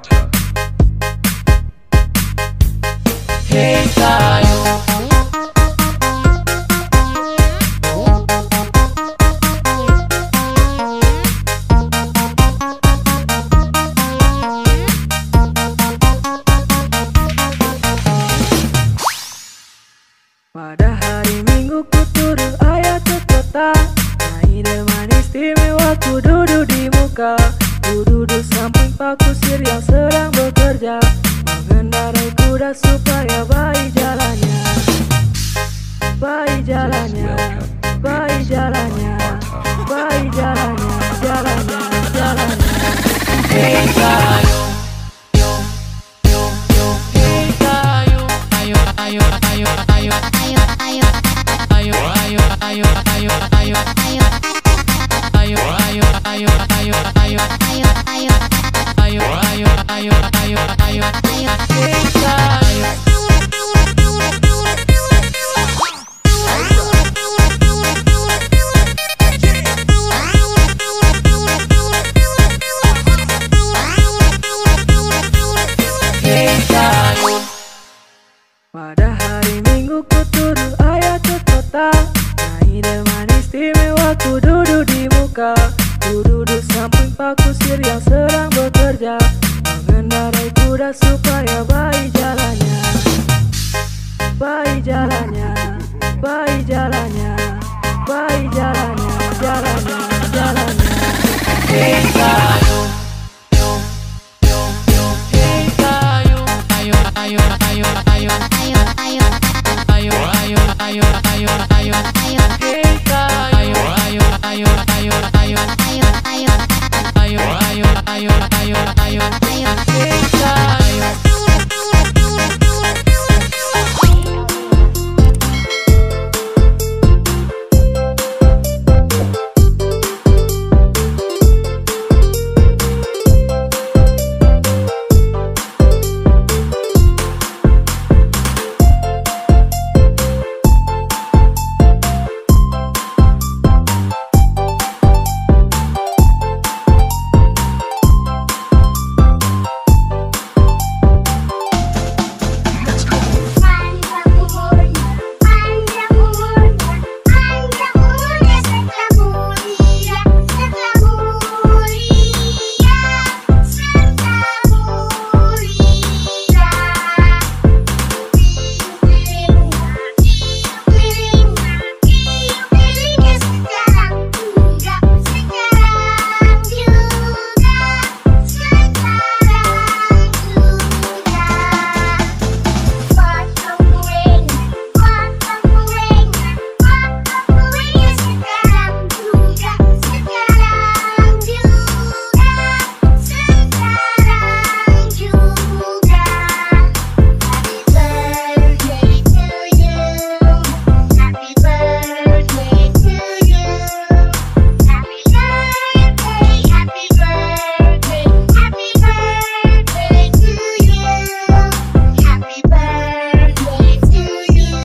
chart. Hey tayo Pada hari Minggu ku turun ayat ke kota Nah manis timewa ku duduk di muka. Ku duduk pak kusir yang sedang bekerja Mengendarai kuda supaya baik jalannya Baik jalannya Baik jalannya Baik jalannya Jalannya Jalannya Hey tayo Yo Yo Yo Hey tayo Ayo Ayo Ayo Ayo ayo ayo Ayo Ayo Ayo Ayo Ayo ayo Ayo Ayo Ayo Ayo Ayo ayo ayo Pada hari minggu ku turun ayah ke kota Naik dengan istimewa ku duduk di muka Ku duduk samping pak kusir yang sedang bekerja Mengendarai kuda supaya baik jalannya Baik jalannya Baik jalannya Baik jalannya Jalannya Jalannya Hey tayo Yo Yo Yo Hey tayo Ayo Ayo Ayo Ayo ayo ayo Ayo Ayo Ayo Ayo Ayo Hey tayo Take time